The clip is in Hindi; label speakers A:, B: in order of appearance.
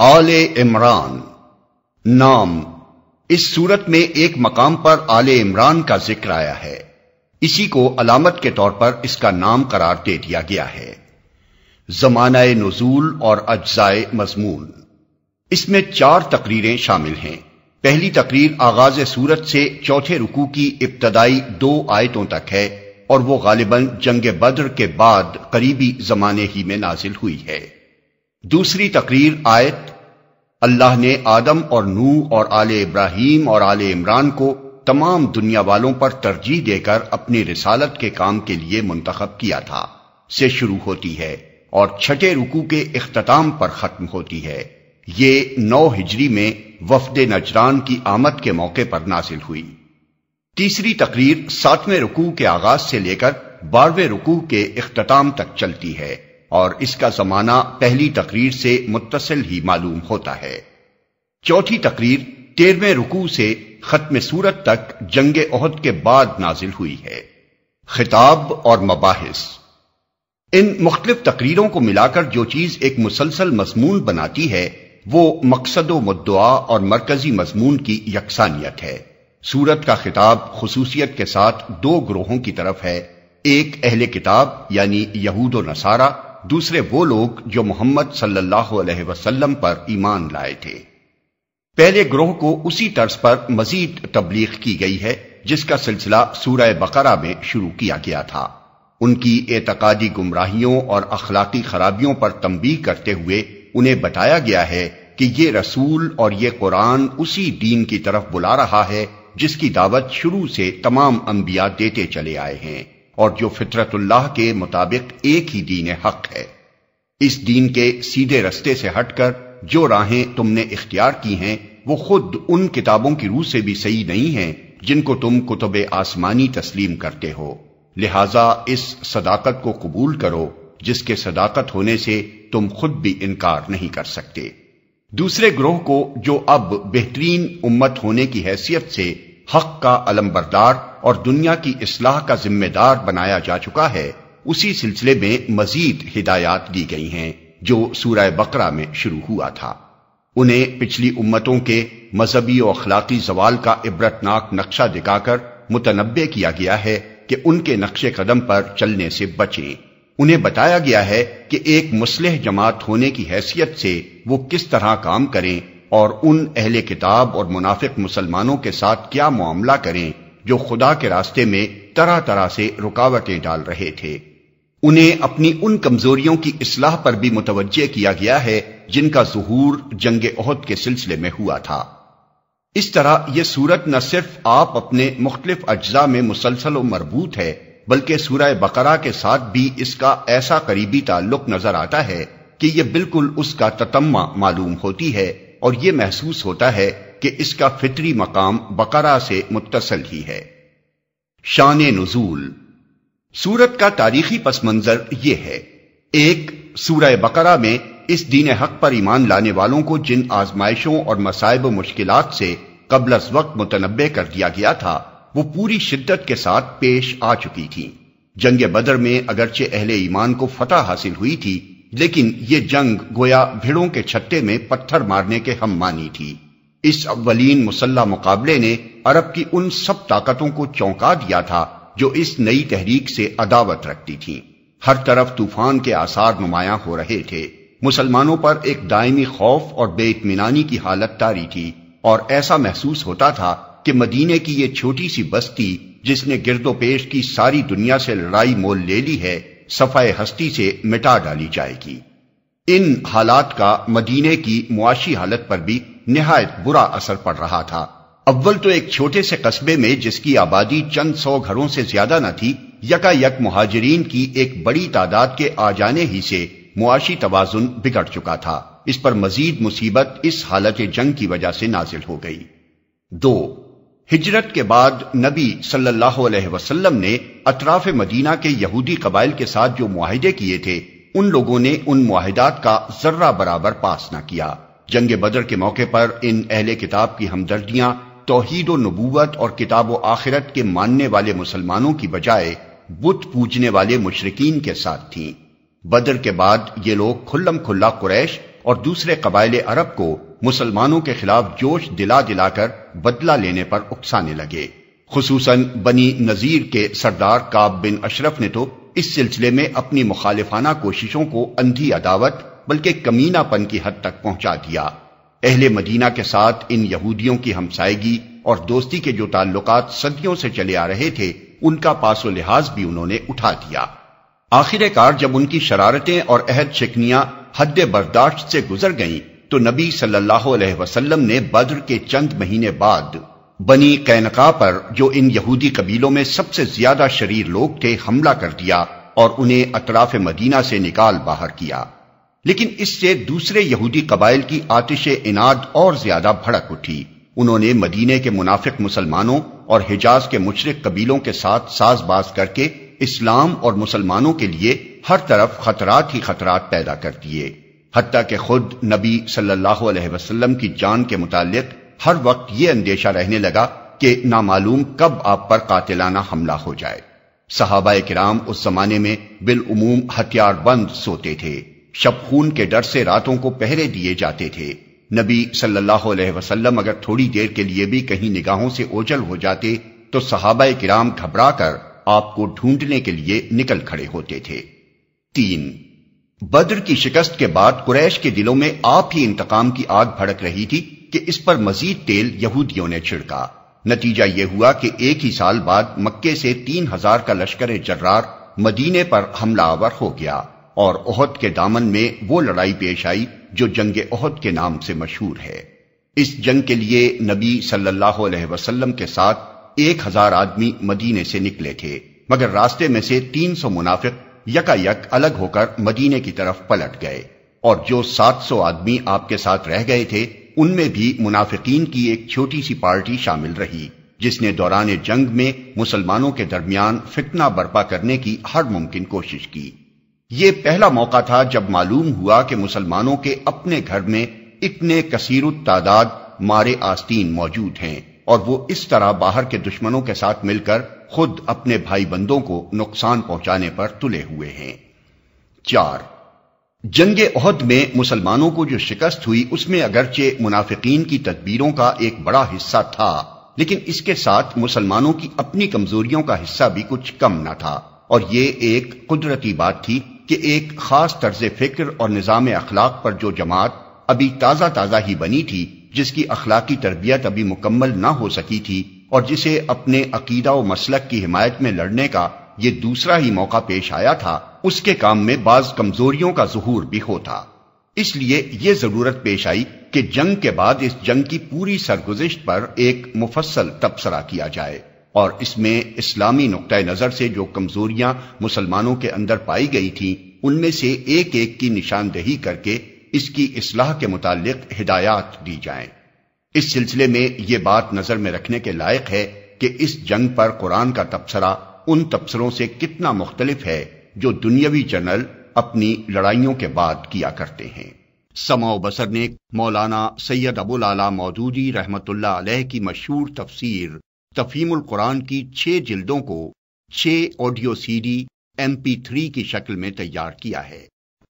A: आले इमरान। नाम। इस सूरत में एक मकाम पर आले इमरान का ज़िक्र आया है। इसी को अलामत के तौर पर इसका नाम करार दे दिया गया है। जमाना नजूल और अज्जाए मजमून। इसमें चार तकरीरें शामिल हैं। पहली तकरीर आगाज़ सूरत से चौथे रुकू की इब्तदाई दो आयतों तक है। और वो गालिबन जंग बद्र के बाद करीबी जमाने ही में नाजिल हुई है। दूसरी तकरीर आयत, अल्लाह ने आदम और नू और आले इब्राहिम और आले इमरान को तमाम दुनिया वालों पर तरजीह देकर अपनी रिसालत के काम के लिए मुंतखब किया था, से शुरू होती है और छठे रुकू के अख्ताम पर खत्म होती है। ये नौ हिजरी में वफद नजरान की आमद के मौके पर नाजिल हुई। तीसरी तकरीर सातवें रुकू के आगाज़ से लेकर बारहवें रुकू के अख्ताम तक चलती है और इसका जमाना पहली तकरीर से मुतसिल ही मालूम होता है। चौथी तकरीर तेरहवें रुकू से खत्म सूरत तक जंग अहद के बाद नाजिल हुई है। खिताब और मबाहिस। इन मुख्तलिफ़ तकरीरों को मिलाकर जो चीज़ एक मुसलसल मजमून बनाती है, वो मकसद मुद्दुआ और मरकजी मजमून की यकसानियत है। सूरत का खिताब खसूसियत के साथ दो ग्रोहों की तरफ़ है। एक अहले किताब, यानी यहूद नसारा, दूसरे वो लोग जो मोहम्मद सल्लल्लाहु अलैहि वसल्लम पर ईमान लाए थे। पहले ग्रोह को उसी तर्ज पर मजीद तबलीग की गई है, जिसका सिलसिला सूरह बकरा में शुरू किया गया था। उनकी एतकादी गुमराहियों और अखलाकी खराबियों पर तंबी करते हुए उन्हें बताया गया है कि ये रसूल और ये कुरान उसी दीन की तरफ़ बुला रहा है जिसकी दावत शुरू से तमाम अंबिया देते चले आए हैं और जो फितरतुल्लाह के मुताबिक एक ही दीन हक है। इस दीन के सीधे रस्ते से हटकर जो राहें तुमने इख्तियार की हैं, वो खुद उन किताबों की रूह से भी सही नहीं है, जिनको तुम कुतुब आसमानी तस्लीम करते हो। लिहाजा इस सदाकत को कबूल करो, जिसके सदाकत होने से तुम खुद भी इनकार नहीं कर सकते। दूसरे ग्रोह को जो अब बेहतरीन उम्मत होने की हैसियत से हक का अलमबरदार और दुनिया की इसलाह का जिम्मेदार बनाया जा चुका है, उसी सिलसिले में मजीद हिदायत दी गई हैं, जो सूरह बकरा में शुरू हुआ था। उन्हें पिछली उम्मतों के मजहबी और अखलाकी जवाल का इबरतनाक नक्शा दिखाकर मुतनबे किया गया है कि उनके नक्शे कदम पर चलने से बचें। उन्हें बताया गया है कि एक मुसलह जमात होने की हैसियत से वो किस तरह काम करें और उन अहले किताब और मुनाफिक मुसलमानों के साथ क्या मामला करें जो खुदा के रास्ते में तरह तरह से रुकावटें डाल रहे थे। उन्हें अपनी उन कमजोरियों की इसलाह पर भी मुतवजह किया गया है जिनका जहूर जंग अहद के सिलसिले में हुआ था। इस तरह यह सूरत न सिर्फ़ आप अपने मुख्तलिफ़ अज्जा में मुसलसल मरबूत है बल्कि सूरह बकरा के साथ भी इसका ऐसा करीबी ताल्लुक नज़र आता है कि यह बिल्कुल उसका ततम्मा मालूम होती है और यह महसूस होता है कि इसका फितरी मकाम बकरा से मुतसल ही है। शान नजूल। सूरत का तारीखी पस मंजर यह है। एक, सूरह बकरा में इस दीन हक पर ईमान लाने वालों को जिन आजमाइशों और मसाइब मुश्किल से कबल वक्त मुतनबे कर दिया गया था वो पूरी शिद्दत के साथ पेश आ चुकी थी। जंग बदर में अगरचे अहले ईमान को फतह हासिल हुई थी, लेकिन ये जंग गोया भिड़ों के छत्ते में पत्थर मारने के हम मानी थी। इस अव्वलीन मुसल्ला मुकाबले ने अरब की उन सब ताकतों को चौंका दिया था, जो इस नई तहरीक से अदावत रखती थी। हर तरफ़ तूफ़ान के आसार नुमाया हो रहे थे। मुसलमानों पर एक दायमी खौफ और बेतमीनानी की हालत तारी थी, और ऐसा महसूस होता था कि मदीने की ये छोटी सी बस्ती, जिसने गिरदोपेश की सारी दुनिया से लड़ाई मोल ले ली है सफ़ाई हस्ती से मिटा डाली जाएगी। इन हालात का मदीने की मुआशी हालत पर भी नहायत बुरा असर पड़ रहा था। अव्वल तो एक छोटे से कस्बे में, जिसकी आबादी चंद सौ घरों से ज़्यादा न थी, यकायक मुहाजरीन की एक बड़ी तादाद के आ जाने ही से मुआशी तवाजुन बिगड़ चुका था। इस पर मजीद मुसीबत इस हालत जंग की वजह से नाजिल हो गई। दो हिजरत के बाद नबी सल्लल्लाहु अलैहि वसल्लम ने अतराफ मदीना के यहूदी कबाइल के साथ जो मुआहदे किए थे, उन लोगों ने उन मुआहदात का जर्रा बराबर पास न किया जंग बदर के मौके पर इन अहले किताब की हमदर्दियाँ, तोहीद नबूवत और किताब आखिरत के मानने वाले मुसलमानों की बजाय बुत पूजने वाले मुशरकिन के साथ थीं। बदर के बाद ये लोग खुल्लम खुल्ला कुरैश और दूसरे कबाइल अरब को मुसलमानों के खिलाफ जोश दिला दिलाकर बदला लेने पर उकसाने लगे। खसूसन बनी नजीर के सरदार काब बिन अशरफ ने तो इस सिलसिले में अपनी मुखालिफाना कोशिशों को अंधी अदावत बल्कि कमीनापन की हद तक पहुँचा दिया। अहले मदीना के साथ इन यहूदियों की हमसायगी और दोस्ती के जो ताल्लुकात सदियों से चले आ रहे थे, उनका पासो लिहाज भी उन्होंने उठा दिया। आखिरकार जब उनकी शरारतें और अहद शिकनियाँ हद बर्दाश्त से गुजर गईं तो नबी सल्लल्लाहु अलैहि वसल्लम ने बद्र के चंद महीने बाद बनी कैनका पर, जो इन यहूदी कबीलों में सबसे ज़्यादा शरीर लोग थे, हमला कर दिया और उन्हें अतराफ मदीना से निकाल बाहर किया। लेकिन इससे दूसरे यहूदी कबाइल की आतिश इनाद और ज़्यादा भड़क उठी। उन्होंने मदीने के मुनाफिक मुसलमानों और हिजाज के मुशरक कबीलों के साथ साजबाज करके इस्लाम और मुसलमानों के लिए हर तरफ़ खतरात ही खतरात पैदा कर दिए। हत्या के खुद नबी सल्लल्लाहु अलैहि वसल्लम की जान के मुतालिक हर वक्त ये अंदेशा रहने लगा कि नामालूम कब आप पर कातिलाना हमला हो जाए। सहाबा किराम उस जमाने में बिलउमूम हथियार बंद सोते थे। शबखून के डर से रातों को पहरे दिए जाते थे। नबी सल्लल्लाहु अलैहि वसल्लम अगर थोड़ी देर के लिए भी कहीं निगाहों से ओझल हो जाते तो सहाबा किराम घबरा कर आपको ढूँढने के लिए निकल खड़े होते थे। तीन बद्र की शिकस्त के बाद कुरैश के दिलों में आप ही इंतकाम की आग भड़क रही थी कि इस पर मजीद तेल यहूदियों ने छिड़का। नतीजा यह हुआ कि एक ही साल बाद मक्के से तीन हज़ार का लश्कर जर्रार मदीने पर हमलावर हो गया और ओहद के दामन में वो लड़ाई पेश आई जो जंग ओहद के नाम से मशहूर है। इस जंग के लिए नबी सल्लल्लाहु अलैहि वसल्लम के साथ एक हज़ार आदमी मदीने से निकले थे, मगर रास्ते में से तीन सौ मुनाफिक यकायक अलग होकर मदीने की तरफ़ पलट गए। और जो सात सौ आदमी आपके साथ रह गए थे, उनमें भी मुनाफिकीन की एक छोटी सी पार्टी शामिल रही, जिसने दौरान जंग में मुसलमानों के दरमियान फितना बर्पा करने की हर मुमकिन कोशिश की। ये पहला मौका था जब मालूम हुआ कि मुसलमानों के अपने घर में इतने कसीर तादाद मारे आस्तीन मौजूद हैं। और वो इस तरह बाहर के दुश्मनों के साथ मिलकर खुद अपने भाई बंदों को नुकसान पहुँचाने पर तुले हुए हैं। चार, जंग अहद में मुसलमानों को जो शिकस्त हुई, उसमें अगरचे मुनाफिकीन की तदबीरों का एक बड़ा हिस्सा था, लेकिन इसके साथ मुसलमानों की अपनी कमजोरियों का हिस्सा भी कुछ कम न था। और ये एक कुदरती बात थी कि एक खास तर्ज फ़िक्र और निज़ाम अखलाक पर जो जमात अभी ताज़ा ताज़ा ही बनी थी जिसकी अखलाकी तरबियत अभी मुकम्मल ना हो सकी थी और जिसे अपने अकीदा व मसलक की हिमायत में लड़ने का ये दूसरा ही मौका पेश आया था, उसके काम में बाज कमजोरियों का जहूर भी होता। इसलिए ये ज़रूरत पेश आई कि जंग के बाद इस जंग की पूरी सरगुजिश्त पर एक मुफसल तबसरा किया जाए और इसमें इस्लामी नुक़ नज़र से जो कमजोरियाँ मुसलमानों के अंदर पाई गई थी, उनमें से एक एक की निशानदेही करके इसकी इसलाह के मुतालिक हिदायत दी जाए। इस सिलसिले में यह बात नज़र में रखने के लायक है कि इस जंग पर कुरान का तबसरा उन तबसरों से कितना मुख्तलिफ़ है जो दुनियावी जर्नल अपनी लड़ाइयों के बाद किया करते हैं। समाओ बसर ने मौलाना सैयद अबुल आला मौदूदी रहमतुल्लाह अलैह की मशहूर तफसीर तफीमुल कुरान की छह जिल्दों को छह audio CD, M P three की शक्ल में तैयार किया है।